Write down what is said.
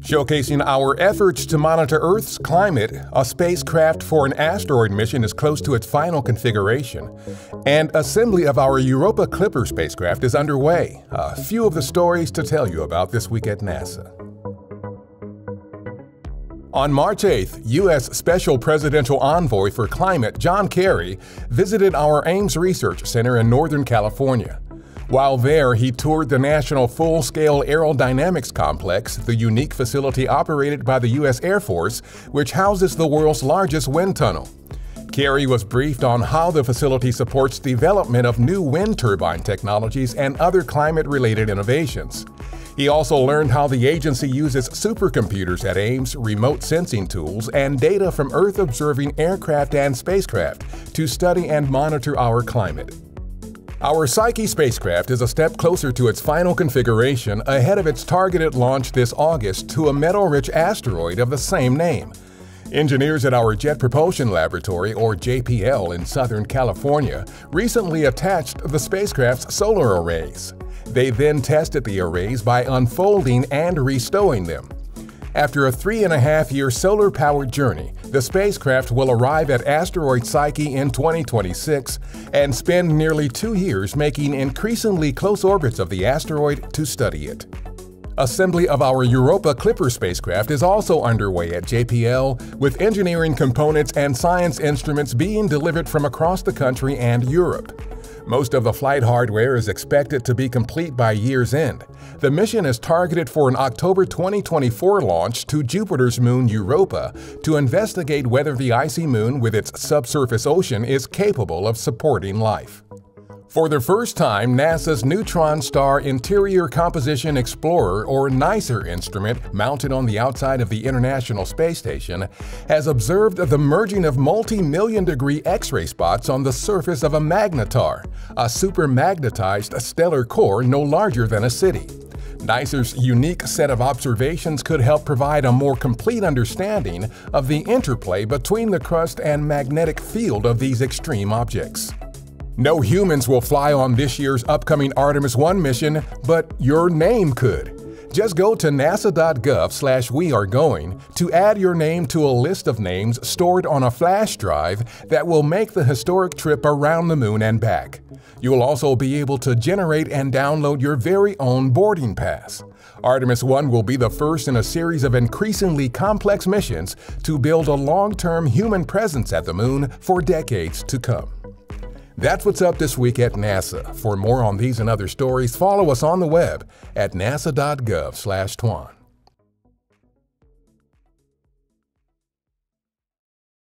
Showcasing our efforts to monitor Earth's climate, a spacecraft for an asteroid mission is close to its final configuration, and assembly of our Europa Clipper spacecraft is underway. A few of the stories to tell you about this week at NASA. On March 8th, U.S. Special Presidential Envoy for Climate John Kerry visited our Ames Research Center in Northern California. While there, he toured the National Full Scale Aerodynamics Complex, the unique facility operated by the U.S. Air Force, which houses the world's largest wind tunnel. Kerry was briefed on how the facility supports development of new wind turbine technologies and other climate related innovations. He also learned how the agency uses supercomputers at Ames, remote sensing tools, and data from Earth observing aircraft and spacecraft to study and monitor our climate. Our Psyche spacecraft is a step closer to its final configuration ahead of its targeted launch this August to a metal-rich asteroid of the same name. Engineers at our Jet Propulsion Laboratory, or JPL, in Southern California recently attached the spacecraft's solar arrays. They then tested the arrays by unfolding and restowing them. After a three and a half year solar powered journey, the spacecraft will arrive at asteroid Psyche in 2026 and spend nearly two years making increasingly close orbits of the asteroid to study it. Assembly of our Europa Clipper spacecraft is also underway at JPL, with engineering components and science instruments being delivered from across the country and Europe. Most of the flight hardware is expected to be complete by year's end. The mission is targeted for an October 2024 launch to Jupiter's moon Europa to investigate whether the icy moon with its subsurface ocean is capable of supporting life. For the first time, NASA's Neutron Star Interior Composition Explorer, or NICER instrument, mounted on the outside of the International Space Station, has observed the merging of multi-million degree X-ray spots on the surface of a magnetar, a supermagnetized stellar core no larger than a city. NICER's unique set of observations could help provide a more complete understanding of the interplay between the crust and magnetic field of these extreme objects. No humans will fly on this year's upcoming Artemis 1 mission, but your name could. Just go to nasa.gov slash we are going to add your name to a list of names stored on a flash drive that will make the historic trip around the moon and back. You will also be able to generate and download your very own boarding pass. Artemis 1 will be the first in a series of increasingly complex missions to build a long-term human presence at the moon for decades to come. That's what's up this week at NASA. For more on these and other stories, follow us on the web at nasa.gov/twan.